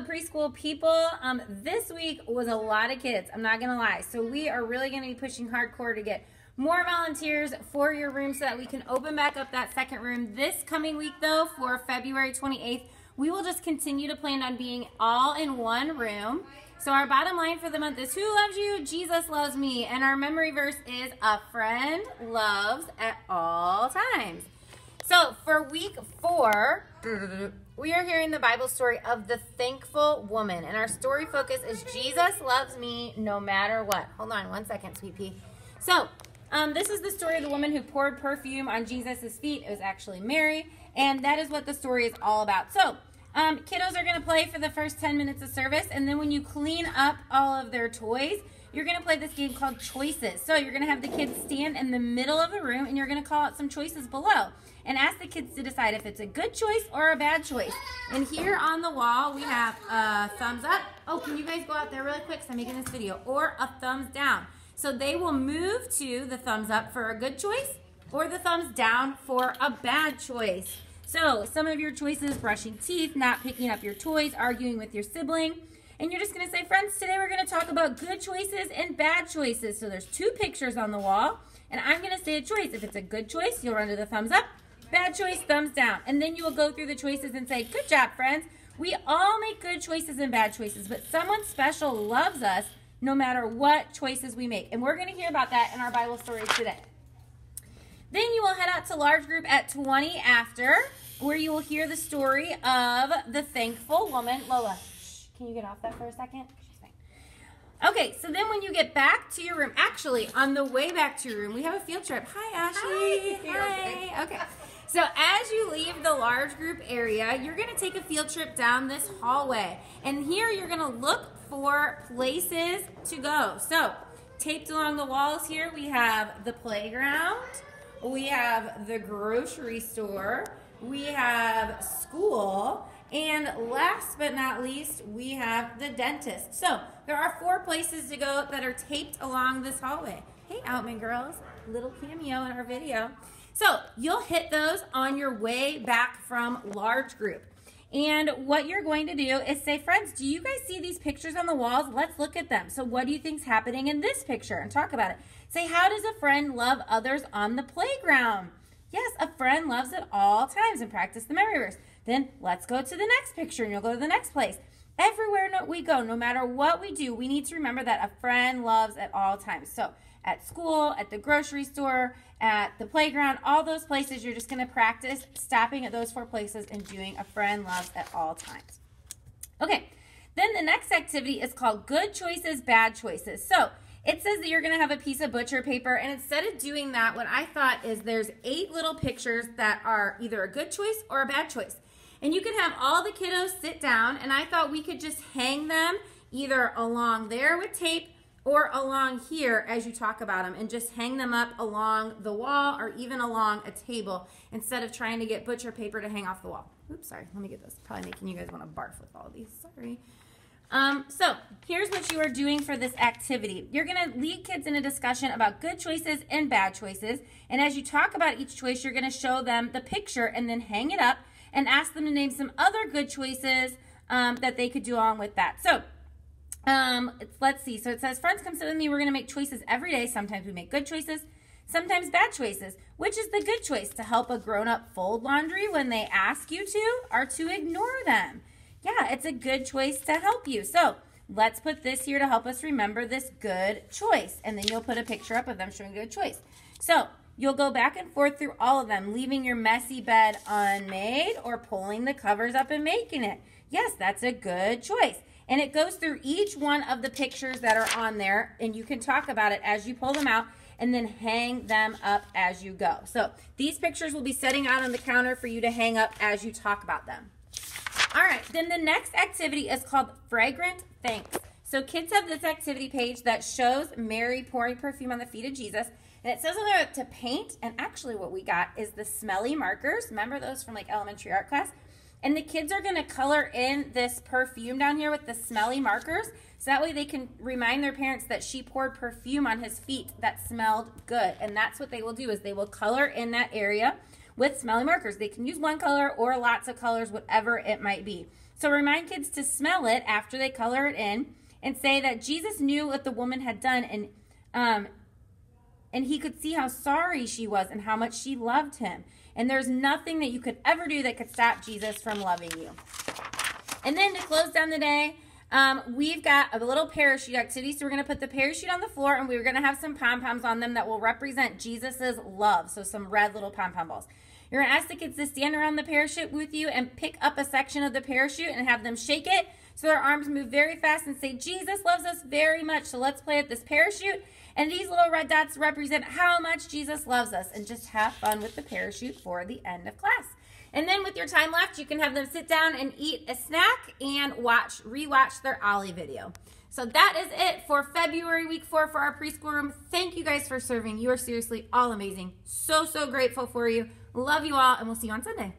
Preschool people. Um, this week was a lot of kids. I'm not gonna lie. So we are really gonna be pushing hardcore to get more volunteers for your room so that we can open back up that second room this coming week though for February 28th. We will just continue to plan on being all in one room. So our bottom line for the month is who loves you? Jesus loves me. And our memory verse is a friend loves at all times. So for week four, we are hearing the Bible story of the thankful woman. And our story focus is Jesus loves me no matter what. Hold on one second, sweet pea. So um, this is the story of the woman who poured perfume on Jesus' feet. It was actually Mary. And that is what the story is all about. So um, kiddos are going to play for the first 10 minutes of service. And then when you clean up all of their toys, you're going to play this game called Choices. So you're going to have the kids stand in the middle of the room and you're going to call out some choices below and ask the kids to decide if it's a good choice or a bad choice. And here on the wall, we have a thumbs up. Oh, can you guys go out there really quick because I'm making this video. Or a thumbs down. So they will move to the thumbs up for a good choice or the thumbs down for a bad choice. So some of your choices, brushing teeth, not picking up your toys, arguing with your sibling. And you're just to say, friends, today we're going to talk about good choices and bad choices. So there's two pictures on the wall. And I'm going to say a choice. If it's a good choice, you'll run to the thumbs up. Bad choice, thumbs down. And then you will go through the choices and say, good job, friends. We all make good choices and bad choices, but someone special loves us no matter what choices we make. And we're going to hear about that in our Bible story today. Then you will head out to large group at 20 after, where you will hear the story of the thankful woman. Lola, can you get off that for a second? Okay, so then when you get back to your room, actually, on the way back to your room, we have a field trip. Hi, Ashley. Hi. Hi. Okay. So as you leave the large group area, you're going to take a field trip down this hallway. And here you're going to look for places to go. So taped along the walls here, we have the playground, we have the grocery store, we have school, and last but not least, we have the dentist. So there are four places to go that are taped along this hallway. Hey, Outman girls, little cameo in our video. So you'll hit those on your way back from large group. And what you're going to do is say, friends, do you guys see these pictures on the walls? Let's look at them. So what do you think's happening in this picture? And talk about it. Say, how does a friend love others on the playground? Yes, a friend loves at all times and practice the memory verse. Then let's go to the next picture and you'll go to the next place. Everywhere we go, no matter what we do, we need to remember that a friend loves at all times. So at school, at the grocery store, at the playground, all those places, you're just going to practice stopping at those four places and doing a friend loves at all times. Okay, then the next activity is called good choices, bad choices. So it says that you're going to have a piece of butcher paper, and instead of doing that, what I thought is there's eight little pictures that are either a good choice or a bad choice. And you can have all the kiddos sit down, and I thought we could just hang them either along there with tape or along here as you talk about them and just hang them up along the wall or even along a table instead of trying to get butcher paper to hang off the wall. Oops, sorry. Let me get this. Probably making you guys want to barf with all these. Sorry. Um, so here's what you are doing for this activity. You're to lead kids in a discussion about good choices and bad choices. And as you talk about each choice, you're to show them the picture and then hang it up and ask them to name some other good choices um, that they could do along with that. So um, let's see. So it says, friends, come sit with me. We're going to make choices every day. Sometimes we make good choices, sometimes bad choices. Which is the good choice? To help a grown-up fold laundry when they ask you to or to ignore them? Yeah, it's a good choice to help you. So let's put this here to help us remember this good choice. And then you'll put a picture up of them showing good choice. So you'll go back and forth through all of them, leaving your messy bed unmade or pulling the covers up and making it. Yes, that's a good choice. And it goes through each one of the pictures that are on there, and you can talk about it as you pull them out and then hang them up as you go. So these pictures will be setting out on the counter for you to hang up as you talk about them. All right, then the next activity is called Fragrant Thanks. So kids have this activity page that shows Mary pouring perfume on the feet of Jesus. And it says there to paint, and actually what we got is the smelly markers. Remember those from like elementary art class? And the kids are going to color in this perfume down here with the smelly markers. So that way they can remind their parents that she poured perfume on his feet that smelled good. And that's what they will do is they will color in that area with smelly markers. They can use one color or lots of colors, whatever it might be. So remind kids to smell it after they color it in and say that Jesus knew what the woman had done and um, and he could see how sorry she was and how much she loved him. And there's nothing that you could ever do that could stop Jesus from loving you. And then to close down the day, um, we've got a little parachute activity. So we're going to put the parachute on the floor and we're going to have some pom-poms on them that will represent Jesus's love. So some red little pom-pom balls. You're going to ask the kids to stand around the parachute with you and pick up a section of the parachute and have them shake it so their arms move very fast and say, Jesus loves us very much. So let's play with this parachute. And these little red dots represent how much Jesus loves us. And just have fun with the parachute for the end of class. And then with your time left, you can have them sit down and eat a snack and watch, rewatch their Ollie video. So that is it for February week four for our preschool room. Thank you guys for serving. You are seriously all amazing. So, so grateful for you. Love you all, and we'll see you on Sunday.